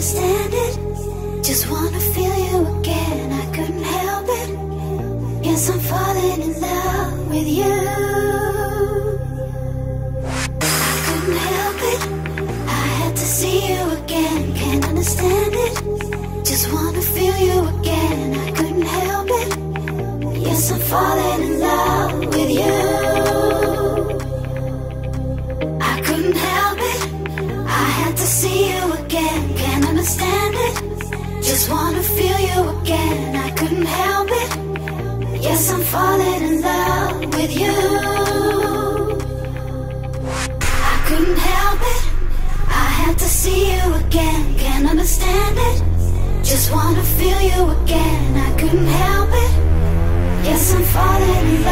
understand it. Just wanna feel you again. I couldn't help it. Yes, I'm falling in love with you. I couldn't help it. I had to see you again. Can't understand it. Just wanna feel you again. I couldn't help it. Yes, I'm falling in love with you. I couldn't help it. I had to see you again. Understand it. Just wanna feel you again. I couldn't help it. Yes, I'm falling in love with you. I couldn't help it. I had to see you again. Can't understand it. Just wanna feel you again. I couldn't help it. Yes, I'm falling in love.